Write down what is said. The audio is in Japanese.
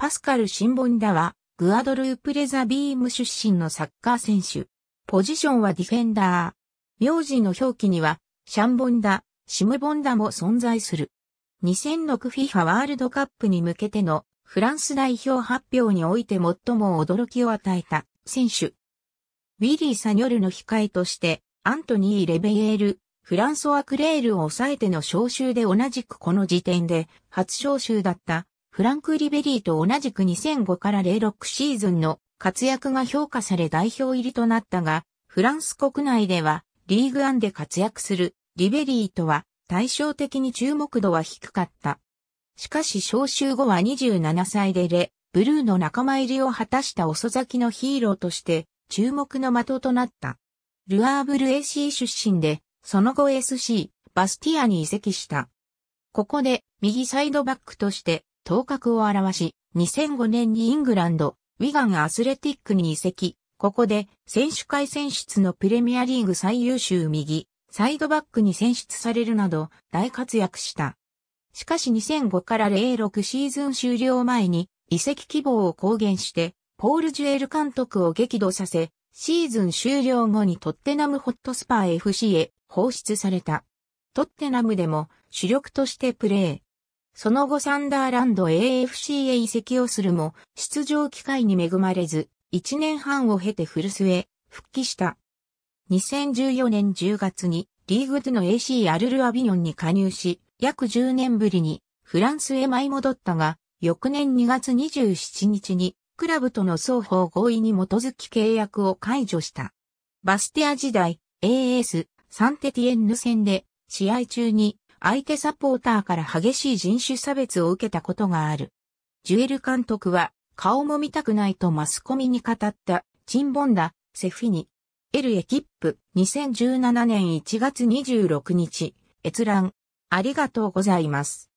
パスカル・シンボンダは、グアドループレザビーム出身のサッカー選手。ポジションはディフェンダー。名字の表記には、シャンボンダ、シムボンダも存在する。2006 FIFA ワールドカップに向けてのフランス代表発表において最も驚きを与えた選手。ウィリー・サニョルの控えとして、アントニー・レベエール、フランソワ・クレールを抑えての招集で同じくこの時点で初招集だったフランク・リベリーと同じく2005から06シーズンの活躍が評価され代表入りとなったが、フランス国内ではリーグアンで活躍するリベリーとは対照的に注目度は低かった。しかし招集後は27歳でレ、ブルーの仲間入りを果たした遅咲きのヒーローとして注目の的となった。ルアーブル AC 出身で、その後 SC、バスティアに移籍した。ここで右サイドバックとして頭角を現し、2005年にイングランド、ウィガンアスレティックに移籍。ここで選手会選出のプレミアリーグ最優秀右、サイドバックに選出されるなど大活躍した。しかし2005から06シーズン終了前に移籍希望を公言して、ポール・ジュエル監督を激怒させ、シーズン終了後にトッテナムホットスパー FC へ放出された。トッテナムでも主力としてプレー。その後サンダーランド AFC へ移籍をするも、出場機会に恵まれず、1年半を経て古巣へ復帰した。2014年10月にリーグ2の AC アルルアビニョンに加入し、約10年ぶりにフランスへ舞い戻ったが、翌年2月27日にクラブとの双方合意に基づき契約を解除した。バスティア時代 AS サンテティエンヌ戦で試合中に相手サポーターから激しい人種差別を受けたことがある。ジュエル監督は顔も見たくないとマスコミに語ったチンボンダ、セフィニ、エルエキップ2017年1月26日閲覧ありがとうございます。